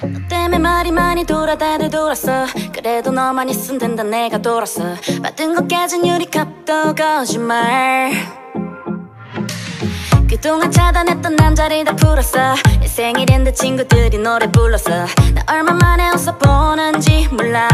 너 때문에 말이 많이 돌아 다들 돌았어. 그래도 너만 있으면 된다 내가 돌았어. 받은 거 깨진 유리컵도 거짓말. 그동안 차단했던 남자를 다 풀었어. 내 생일인데 친구들이 노래 불렀어. 나 얼마만에 웃어보는지 몰라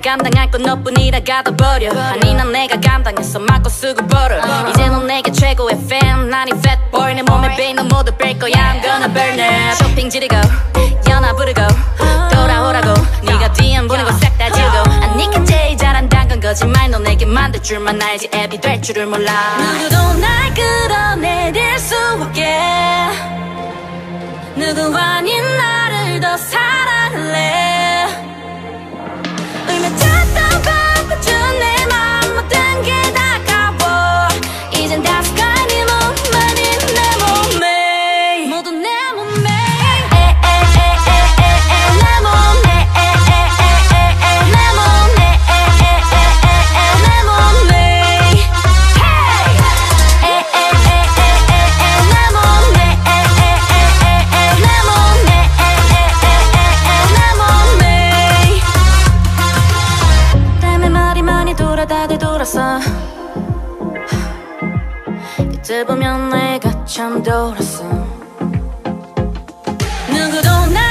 감당할 건 너뿐이라 가둬버려. 아니 난 내가 감당해서 맞고 쓰고 벌어. 이제 넌 내게 최고의 fan 난이 fat boy 내 몸에 베이는 모두 뺄 거야. I'm gonna burn it 쇼핑 지르고 연화 부르고 돌아오라고. 네가 DM 보낸 거싹 다 지우고. 아 네가 제일 잘한다는 건 거짓말 너 내게 만들 줄만 알지. 앱이 될 줄을 몰라 돌아서 이제 보면 내가 참 돌았어. 누구도 나